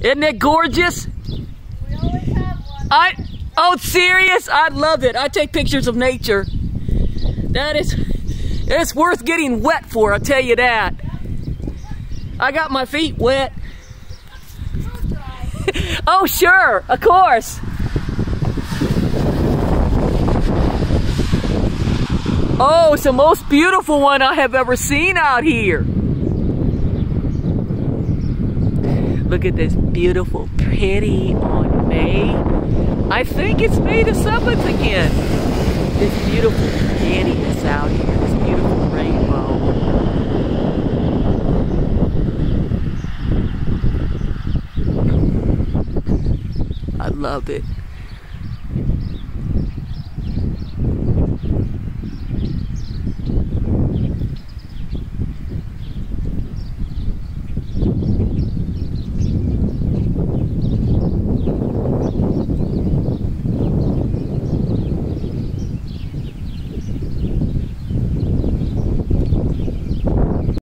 Isn't it gorgeous? We always have one. I oh serious? I love it. I take pictures of nature. That is it's worth getting wet for, I'll tell you that. I got my feet wet. oh sure, of course. Oh, it's the most beautiful one I have ever seen out here. Look at this beautiful, pretty on May. I think it's May the 7th again. This beautiful prettiness out here, this beautiful rainbow. I love it.